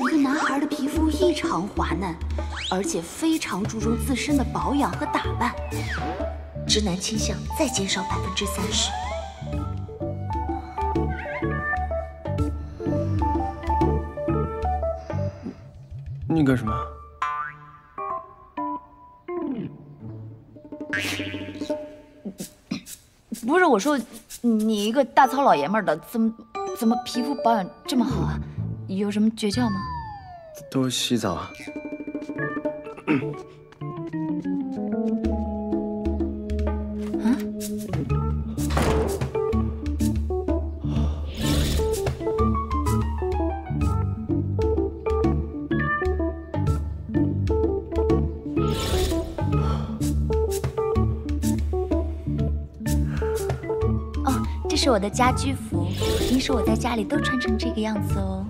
一个男孩的皮肤异常滑嫩，而且非常注重自身的保养和打扮，直男倾向再减少百分之三十。你干什么？不是我说，你一个大糙老爷们儿的，怎么怎么皮肤保养这么好啊？有什么诀窍吗？多洗澡啊。是我的家居服，平时我在家里都穿成这个样子哦。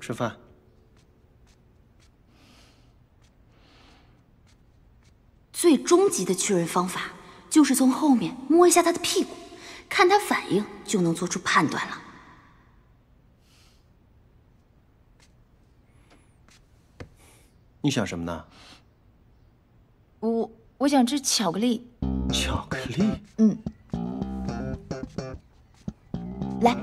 吃饭。最终极的确认方法就是从后面摸一下他的屁股，看他反应就能做出判断了。你想什么呢？我我想吃巧克力，巧克力？嗯，来，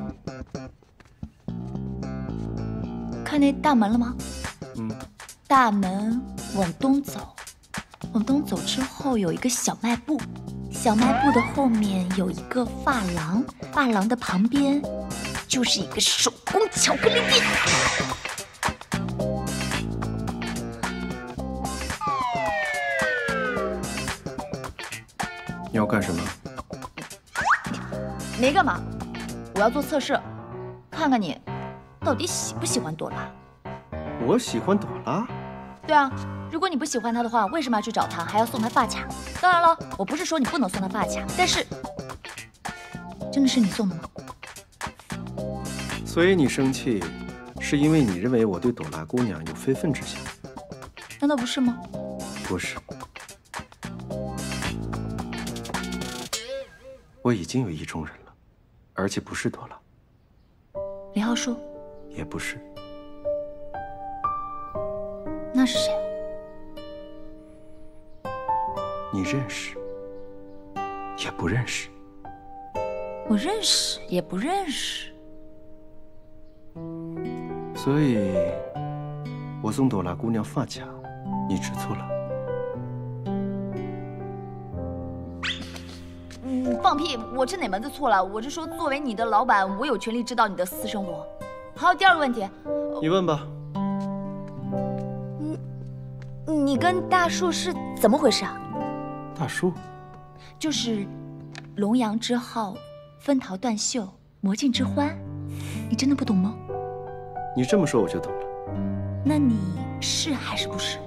看那大门了吗？嗯，大门往东走，往东走之后有一个小卖部，小卖部的后面有一个发廊，发廊的旁边就是一个手工巧克力店。你要干什么？没干嘛，我要做测试，看看你到底喜不喜欢朵拉。我喜欢朵拉。对啊，如果你不喜欢他的话，为什么要去找他，还要送他发卡？当然了，我不是说你不能送他发卡，但是真的是你送的吗？所以你生气，是因为你认为我对朵拉姑娘有非分之想？难道不是吗？不是。我已经有意中人了，而且不是朵拉，李浩树，也不是。那是谁？你认识，也不认识。我认识，也不认识。所以，我送朵拉姑娘发卡，你吃醋了？嗯，放屁！我吃哪门子醋了？我是说，作为你的老板，我有权利知道你的私生活。还有第二个问题，你问吧。你跟大树是怎么回事啊？大树，就是龙阳之好，分桃断袖，魔镜之欢。你真的不懂吗？你这么说我就懂了。那你是还是不是？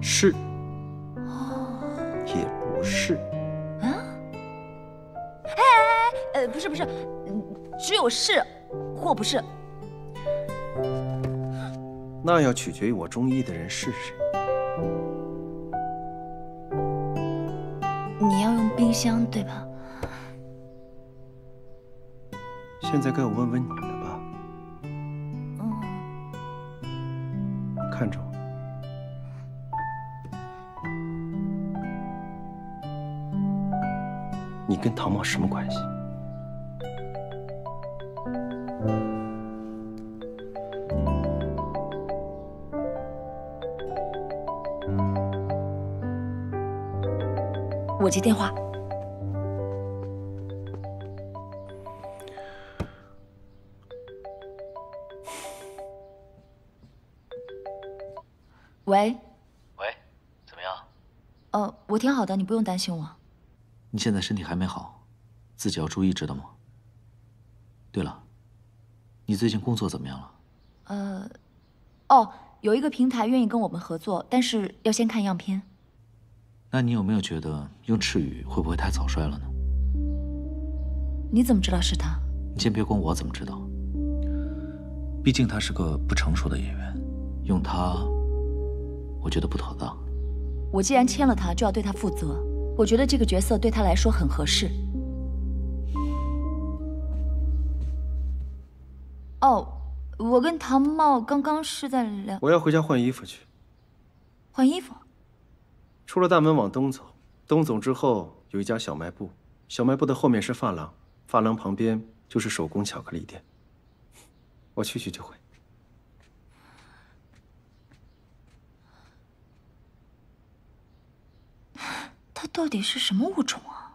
是，哦，也不是。啊？哎哎哎，呃，不是不是，嗯，只有是或不是。那要取决于我中意的人是谁。你要用冰箱对吧？现在该我问问你了吧？嗯。看着我。你跟唐茂什么关系？我接电话。喂。喂，怎么样？呃，我挺好的，你不用担心我。你现在身体还没好，自己要注意，知道吗？对了，你最近工作怎么样了？呃，哦，有一个平台愿意跟我们合作，但是要先看样片。那你有没有觉得用赤羽会不会太草率了呢？你怎么知道是他？你先别管我怎么知道，毕竟他是个不成熟的演员。用他，我觉得不妥当。我既然签了他，就要对他负责。我觉得这个角色对他来说很合适。哦，我跟唐茂刚刚是在聊我要回家换衣服去。换衣服。出了大门往东走，东走之后有一家小卖部，小卖部的后面是发廊，发廊旁边就是手工巧克力店。我去去就回。他到底是什么物种啊？